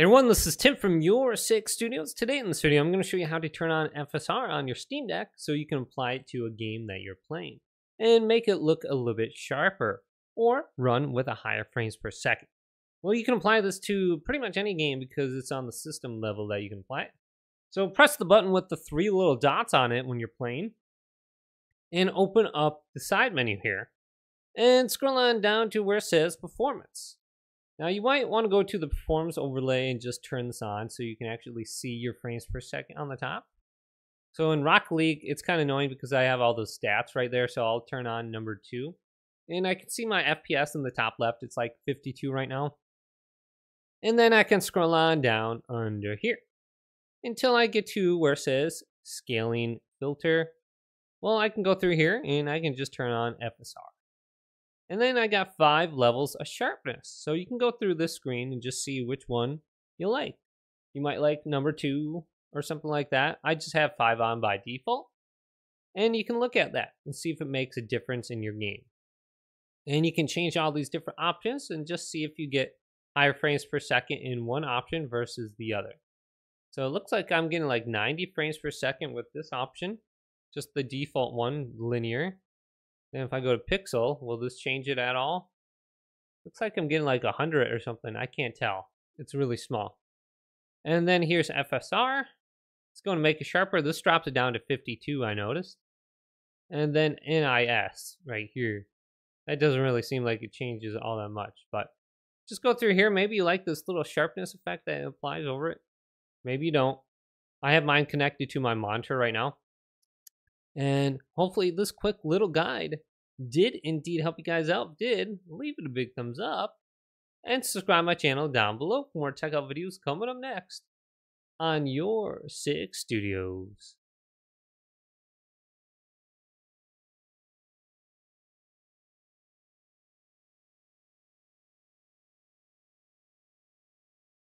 Everyone, this is Tim from Your Six Studios. Today in this video, I'm going to show you how to turn on FSR on your Steam Deck so you can apply it to a game that you're playing and make it look a little bit sharper or run with a higher frames per second. Well, you can apply this to pretty much any game because it's on the system level that you can apply it. So press the button with the three little dots on it when you're playing and open up the side menu here and scroll on down to where it says performance. Now you might want to go to the performance overlay and just turn this on so you can actually see your frames per second on the top. So in Rocket League, it's kind of annoying because I have all those stats right there. So I'll turn on number two and I can see my FPS in the top left. It's like 52 right now. And then I can scroll on down under here until I get to where it says scaling filter. Well, I can go through here and I can just turn on FSR. And then I got five levels of sharpness. So you can go through this screen and just see which one you like. You might like number two or something like that. I just have five on by default. And you can look at that and see if it makes a difference in your game. And you can change all these different options and just see if you get higher frames per second in one option versus the other. So it looks like I'm getting like 90 frames per second with this option, just the default one, linear. Then if I go to pixel, will this change it at all? Looks like I'm getting like 100 or something. I can't tell. It's really small. And then here's FSR. It's going to make it sharper. This drops it down to 52, I noticed. And then NIS right here. That doesn't really seem like it changes all that much, but just go through here. Maybe you like this little sharpness effect that applies over it. Maybe you don't. I have mine connected to my monitor right now. And hopefully this quick little guide did indeed help you guys out. Did leave it a big thumbs up and subscribe my channel down below for more tech out videos coming up next on your six studios.